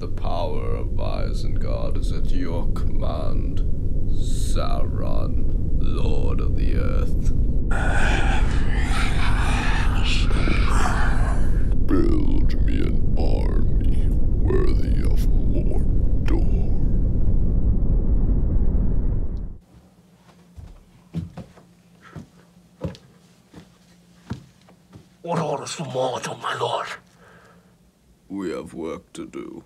The power of Isengard is at your command, Sauron, Lord of the Earth. Build me an army worthy of Mordor. What orders for Mordor, my lord? We have work to do.